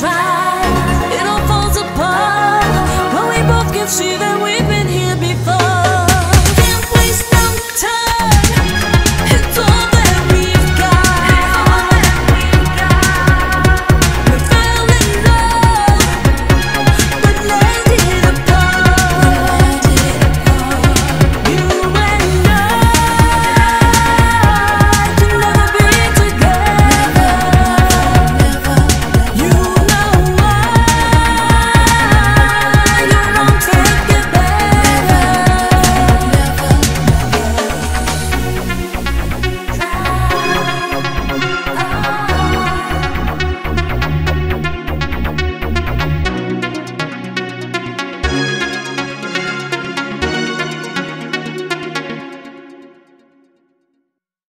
try.